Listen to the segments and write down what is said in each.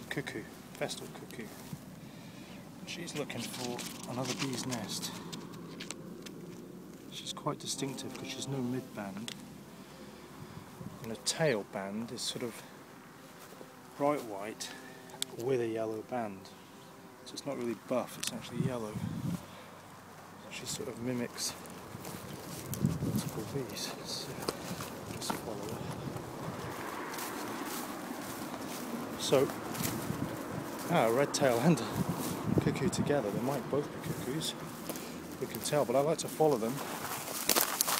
A cuckoo, vestal cuckoo. She's looking for another bee's nest. She's quite distinctive because she's no mid-band. And the tail band is sort of bright white with a yellow band. So it's not really buff, it's actually yellow. She sort of mimics multiple bees. So just follow her. So, ah, red tail and cuckoo together. They might both be cuckoos. We can tell, but I like to follow them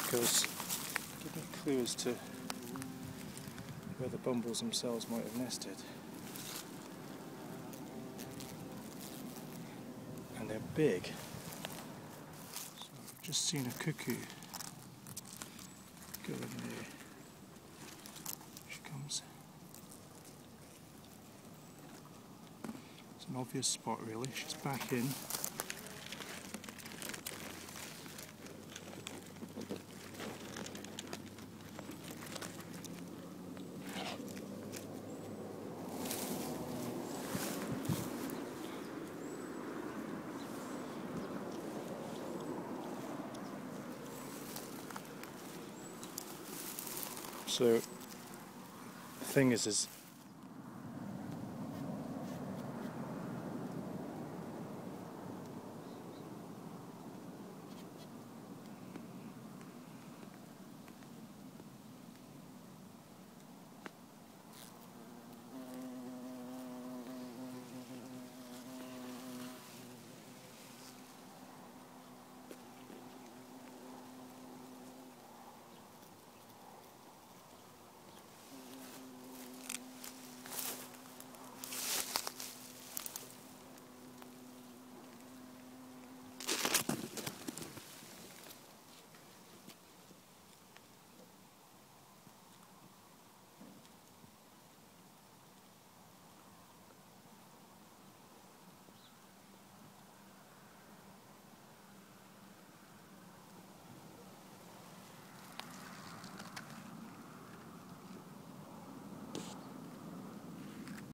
because give me a clue as to where the bumbles themselves might have nested. And they're big. So I've just seen a cuckoo go in there. She comes. It's an obvious spot really. She's back in. So the thing is, is